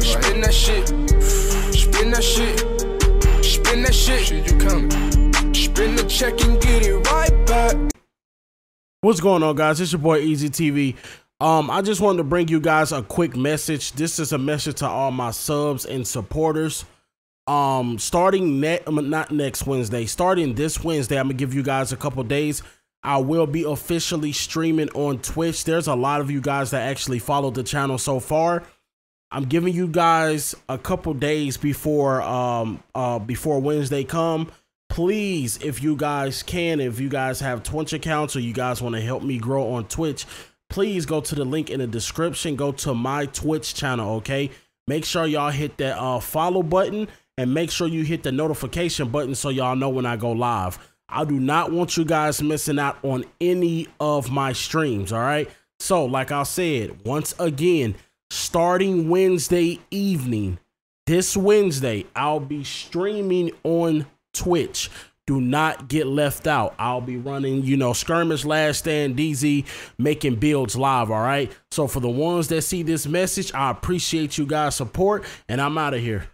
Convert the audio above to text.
Spin that shit. Spin that shit. Spin that shit. Shit, you coming. Spin the check and get it right back. What's going on, guys? It's your boy Eazyy TV. Um, I just wanted to bring you guys a quick message. This is a message to all my subs and supporters. Um, starting net, not next Wednesday, starting this Wednesday, I'm gonna give you guys a couple days. I will be officially streaming on Twitch. There's a lot of you guys that actually followed the channel so far. I'm giving you guys a couple days before um uh before Wednesday come. Please, if you guys can, if you guys have Twitch accounts or you guys want to help me grow on Twitch, please go to the link in the description. Go to my Twitch channel, okay? Make sure y'all hit that uh, follow button and make sure you hit the notification button so y'all know when I go live. I do not want you guys missing out on any of my streams, all right? So, like I said, once again, starting Wednesday evening, this Wednesday, I'll be streaming on Twitch do not get left out. I'll be running, you know, skirmish, last stand, DZ, making builds live. All right. So for the ones that see this message, I appreciate you guys' support, and I'm out of here.